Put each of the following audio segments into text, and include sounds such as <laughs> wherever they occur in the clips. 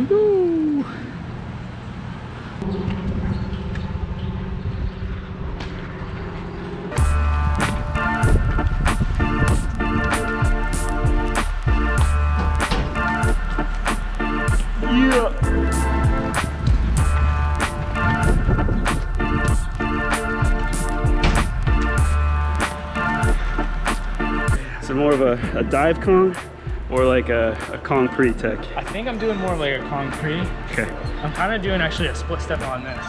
we go. Yeah. So more of a, a dive Kong or like a, a Kong pre-tech? I think I'm doing more like a concrete. Okay. I'm kind of doing actually a split step on this.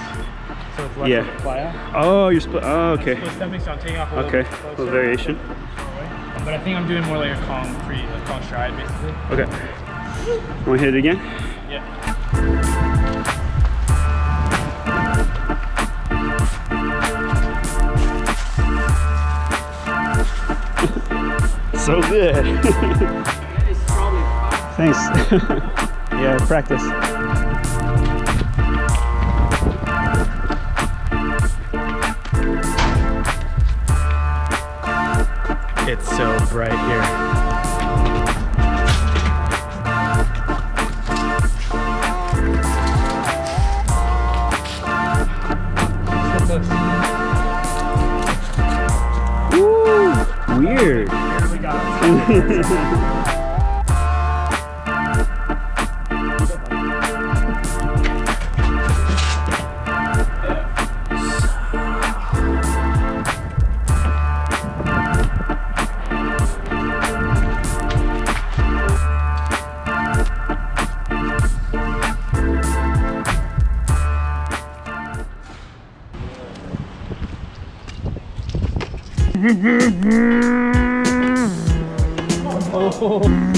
So it's less Yeah. of a playa. Oh, you're split. Oh, okay. Split stepping, so I'm taking off a little Okay. bit variation. But I think I'm doing more like a concrete, like Kong stride basically. Okay. Want to hit it again? Yeah. <laughs> So good. <laughs> Thanks. <laughs> yeah, practice. It's so bright here. Woo! Weird. <laughs> Oh.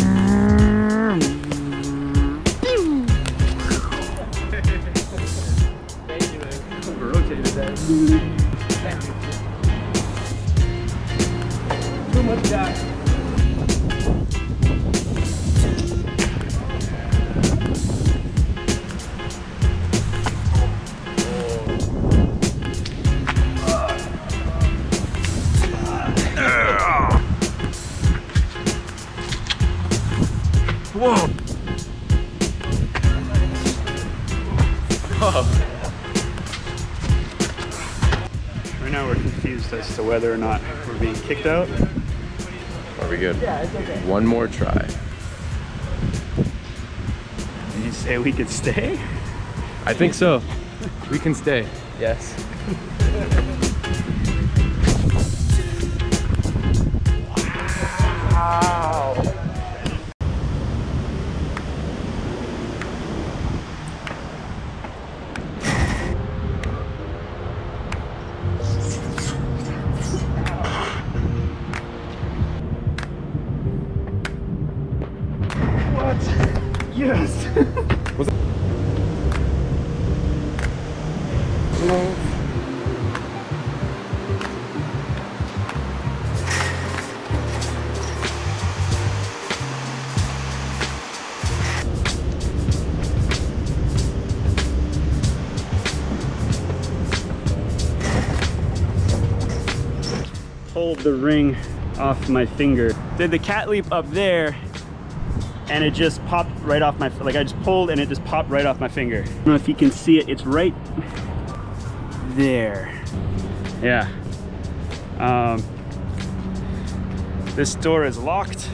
Right now we're confused as to whether or not we're being kicked out. Are we good? Yeah, it's okay. One more try. Did you say we could stay? I think so. We can stay. Yes. Yes. Pulled the ring off my finger. Did the cat leap up there and it just popped right off my like I just pulled and it just popped right off my finger. I don't know if you can see it. It's right there. Yeah. Um, this door is locked.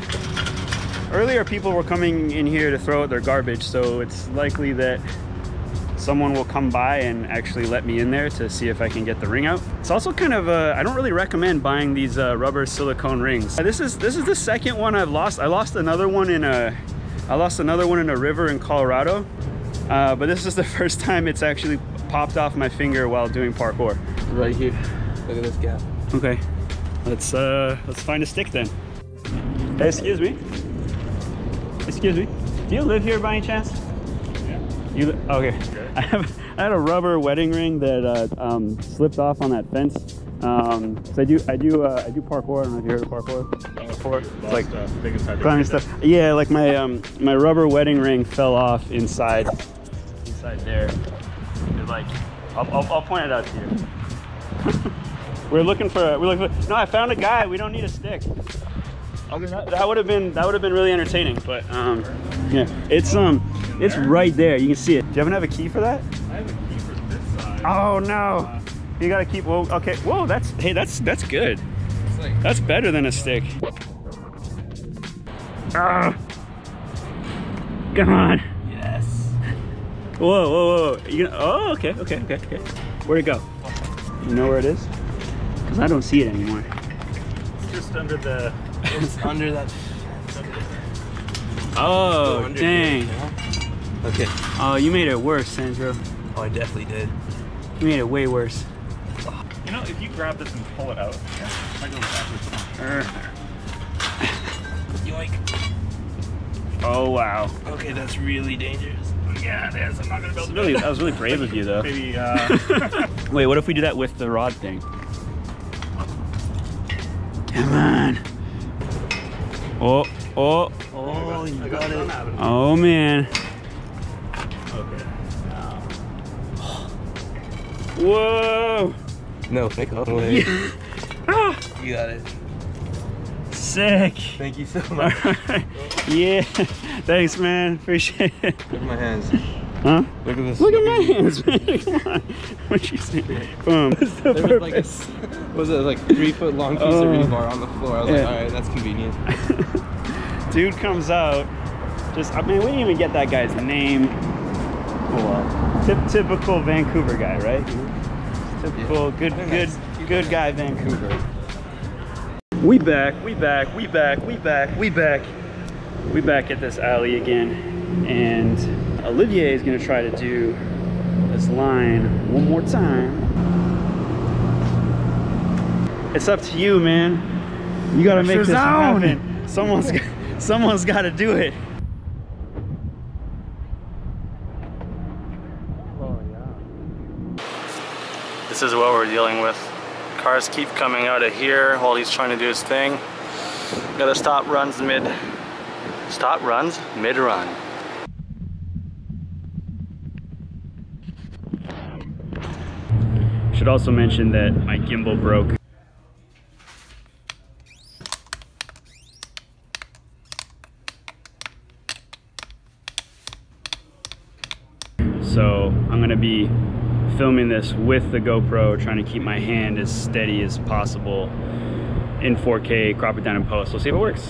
Earlier, people were coming in here to throw out their garbage, so it's likely that someone will come by and actually let me in there to see if I can get the ring out. It's also kind of uh, I don't really recommend buying these uh, rubber silicone rings. This is this is the second one I've lost. I lost another one in a I lost another one in a river in Colorado, uh, but this is the <laughs> first time it's actually popped off my finger while doing parkour. Right here. Look at this gap. Okay, let's uh, let's find a stick then. Hey, excuse me. Excuse me. Do you live here by any chance? Yeah. You li- okay? I have I had a rubber wedding ring that uh, um, slipped off on that fence. Um, so I do I do uh, I do parkour. I don't know if you heard of parkour before. It's like climbing stuff. Yeah, like my um, my rubber wedding ring fell off inside inside there. Like I'll, I'll, I'll point it out to you. <laughs> we're looking for a, we're looking for no. I found a guy. We don't need a stick. That, that would have been that would have been really entertaining, but um, yeah, it's um, it's right there. You can see it. Do you happen to have a key for that? I have a key for this side. Oh no, you gotta keep. Well, okay. Whoa, that's hey, that's that's good. Like, That's better than a stick. Ah, come on. Yes. Whoa, whoa, whoa. You gonna, oh, okay, okay, okay, okay. Where'd it go? You know where it is? Because I don't see it anymore. It's just under the. It's <laughs> under that. Oh, under dang. here, you know? Okay. Oh, you made it worse, Sandro. Oh, I definitely did. You made it way worse. You know, if you grab this and pull it out, yeah, I go backwards. <laughs> Yoink. Oh, wow. Okay, that's really dangerous. Yeah, it is. I'm not gonna be able was really, that was really brave of you, though. Maybe. Uh, <laughs> Wait, what if we do that with the rod thing? Come on. Oh, oh, Oh, you I got some it. oh, man. Okay. Whoa. No, make up. <laughs> You Ah, got it. Sick. Thank you so much. <laughs> yeah. Thanks, man. Appreciate it. Look at my hands. Huh? Look at this. Look at my hands, man. <laughs> Come on. What you say? Boom. What's the There was like a, purpose? <laughs> was it like three foot long piece Oh. of rebar on the floor? I was Yeah. like, all right, that's convenient. Dude comes out. Just, I mean, we didn't even get that guy's name. Oh well. Tip, typical Vancouver guy, right? Mm-hmm. Typical good, good, nice. good guy Vancouver. We back, we back, we back, we back, we back. We back at this alley again. And Olivier is gonna try to do this line one more time. It's up to you, man. You gotta make this happen. Someone's, someone's gotta do it. This is what we're dealing with. Cars keep coming out of here while he's trying to do his thing. Gotta stop runs mid. Stop runs mid run. Should also mention that my gimbal broke. So I'm gonna be filming this with the GoPro, trying to keep my hand as steady as possible in 4K, crop it down in post. We'll see if it works.